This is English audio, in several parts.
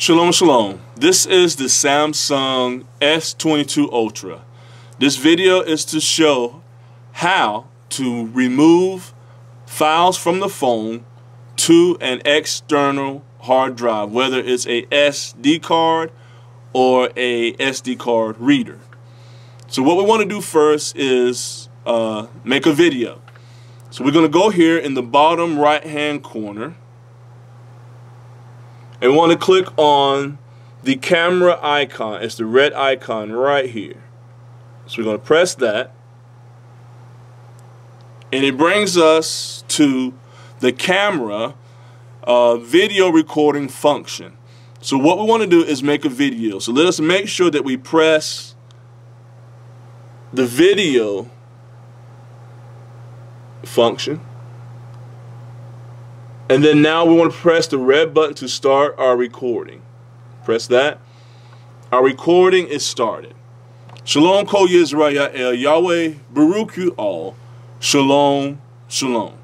Shalom, shalom. This is the Samsung S22 Ultra. This video is to show how to remove files from the phone to an external hard drive, whether it's a SD card or a SD card reader. So what we want to do first is uh, make a video. So we're going to go here in the bottom right hand corner and want to click on the camera icon. It's the red icon right here. So we're going to press that. And it brings us to the camera uh, video recording function. So what we want to do is make a video. So let us make sure that we press the video function. And then now we want to press the red button to start our recording. Press that. Our recording is started. Shalom Kol Yisrael Yahweh Baruch you all. Shalom, shalom.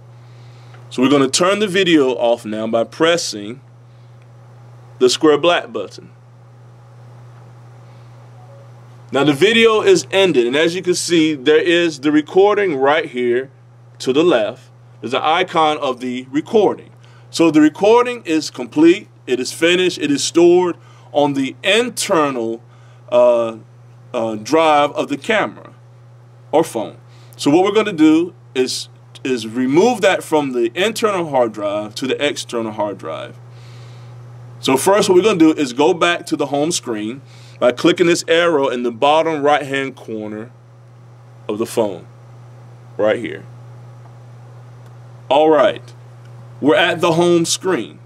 So we're going to turn the video off now by pressing the square black button. Now the video is ended and as you can see there is the recording right here to the left. There's an icon of the recording. So the recording is complete, it is finished, it is stored on the internal uh, uh, drive of the camera or phone. So what we're going to do is is remove that from the internal hard drive to the external hard drive. So first what we're going to do is go back to the home screen by clicking this arrow in the bottom right hand corner of the phone right here. All right we're at the home screen.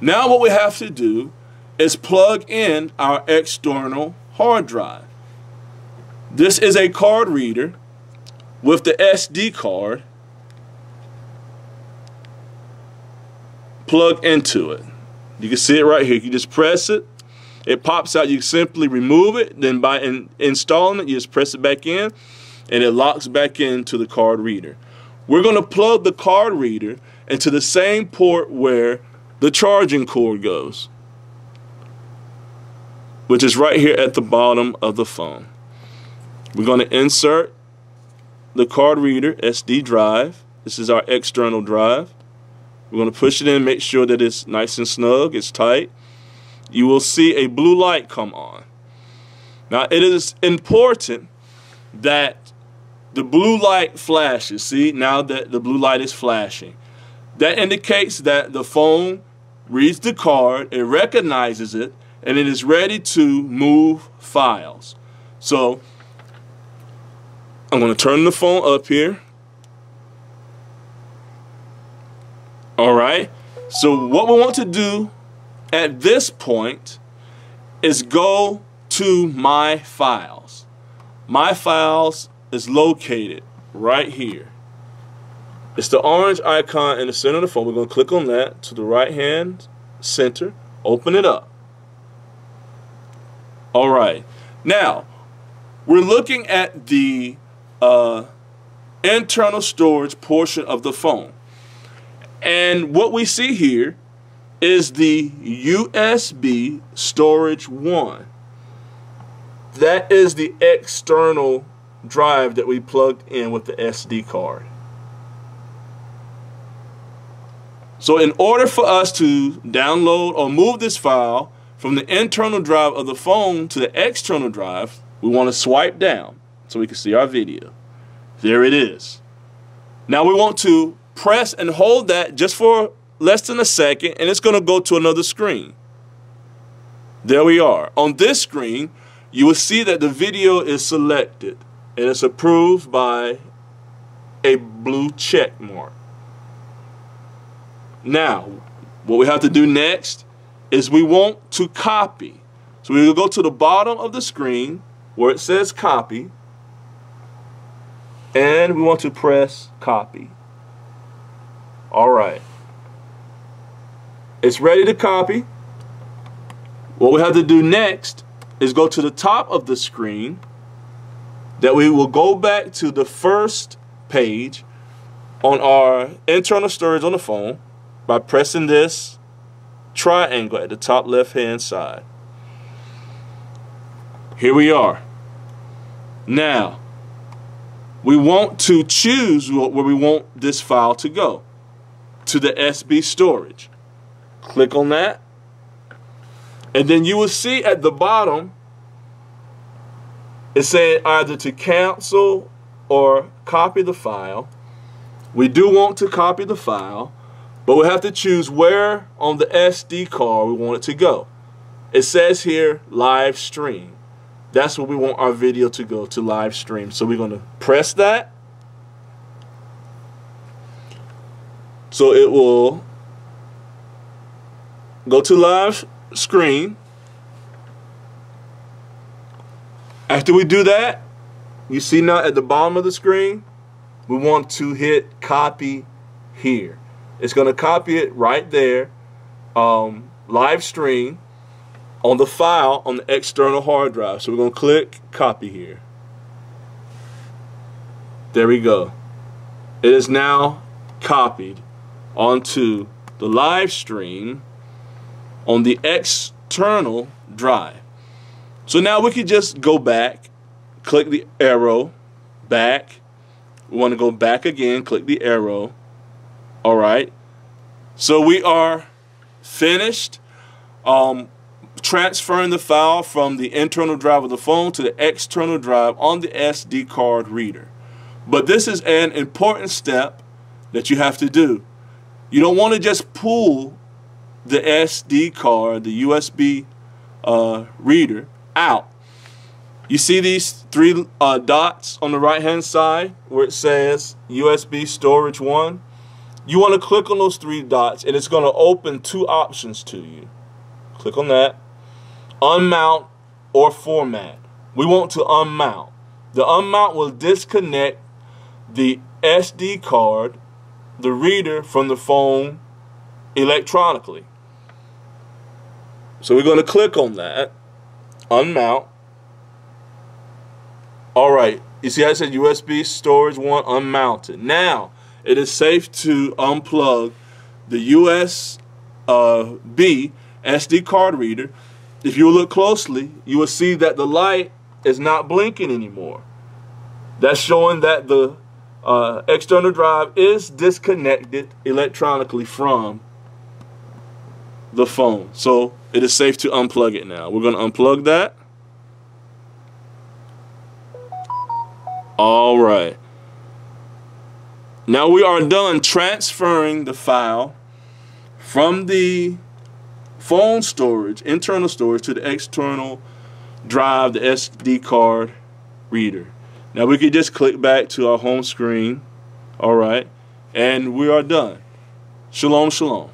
Now what we have to do is plug in our external hard drive. This is a card reader with the SD card plug into it. You can see it right here. You just press it. It pops out. You simply remove it. Then by in, installing it, you just press it back in and it locks back into the card reader. We're going to plug the card reader into the same port where the charging cord goes, which is right here at the bottom of the phone. We're going to insert the card reader SD drive. This is our external drive. We're going to push it in, make sure that it's nice and snug, it's tight. You will see a blue light come on. Now, it is important that the blue light flashes. See, now that the blue light is flashing. That indicates that the phone reads the card, it recognizes it, and it is ready to move files. So I'm going to turn the phone up here. All right. So what we want to do at this point is go to my files. My files is located right here. It's the orange icon in the center of the phone. We're going to click on that to the right hand center. Open it up. All right. Now, we're looking at the uh, internal storage portion of the phone. And what we see here is the USB storage 1. That is the external drive that we plugged in with the SD card. So in order for us to download or move this file from the internal drive of the phone to the external drive, we want to swipe down so we can see our video. There it is. Now we want to press and hold that just for less than a second and it's going to go to another screen. There we are. On this screen, you will see that the video is selected and it's approved by a blue check mark. Now, what we have to do next is we want to copy. So we will go to the bottom of the screen where it says copy and we want to press copy. All right. It's ready to copy. What we have to do next is go to the top of the screen that we will go back to the first page on our internal storage on the phone by pressing this triangle at the top left hand side. Here we are. Now, we want to choose where we want this file to go to the USB storage. Click on that. And then you will see at the bottom, it said either to cancel or copy the file. We do want to copy the file, but we have to choose where on the SD card we want it to go. It says here live stream. That's where we want our video to go to live stream. So we're going to press that. So it will go to live screen. After we do that, you see now at the bottom of the screen, we want to hit copy here. It's going to copy it right there, um, live stream on the file on the external hard drive. So we're going to click copy here. There we go. It is now copied onto the live stream on the external drive. So now we can just go back, click the arrow, back. We want to go back again, click the arrow. All right. So we are finished. Um, transferring the file from the internal drive of the phone to the external drive on the SD card reader. But this is an important step that you have to do. You don't want to just pull the SD card, the USB uh, reader, out. You see these three uh, dots on the right hand side where it says USB storage 1? You want to click on those three dots and it's going to open two options to you. Click on that unmount or format. We want to unmount. The unmount will disconnect the SD card, the reader from the phone electronically. So we're going to click on that, unmount. All right, you see I said USB storage one unmounted. Now, it is safe to unplug the USB uh, SD card reader if you look closely, you will see that the light is not blinking anymore. That's showing that the uh, external drive is disconnected electronically from the phone. So it is safe to unplug it now. We're going to unplug that. All right. Now we are done transferring the file from the phone storage, internal storage, to the external drive, the SD card reader. Now we can just click back to our home screen, all right, and we are done. Shalom, shalom.